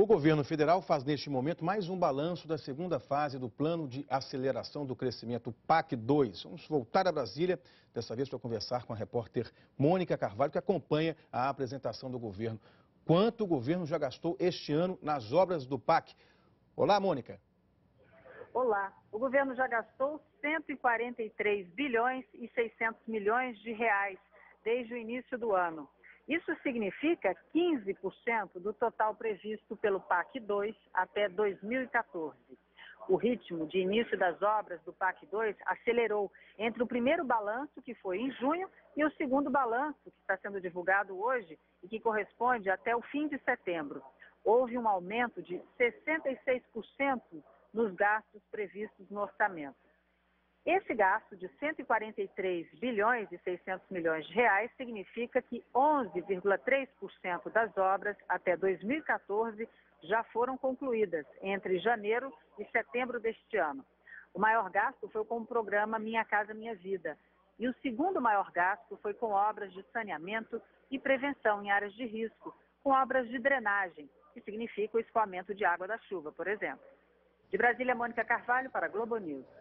O governo federal faz neste momento mais um balanço da segunda fase do Plano de Aceleração do Crescimento PAC 2. Vamos voltar a Brasília, dessa vez para conversar com a repórter Mônica Carvalho, que acompanha a apresentação do governo. Quanto o governo já gastou este ano nas obras do PAC? Olá, Mônica. Olá. O governo já gastou 143 bilhões e 600 milhões de reais desde o início do ano. Isso significa 15% do total previsto pelo PAC 2 até 2014. O ritmo de início das obras do PAC 2 acelerou entre o primeiro balanço, que foi em junho, e o segundo balanço, que está sendo divulgado hoje e que corresponde até o fim de setembro. Houve um aumento de 66% nos gastos previstos no orçamento. Esse gasto de 143 bilhões e 600 milhões de reais significa que 11,3% das obras até 2014 já foram concluídas entre janeiro e setembro deste ano. O maior gasto foi com o programa Minha Casa Minha Vida. E o segundo maior gasto foi com obras de saneamento e prevenção em áreas de risco, com obras de drenagem, que significa o escoamento de água da chuva, por exemplo. De Brasília, Mônica Carvalho para Globo News.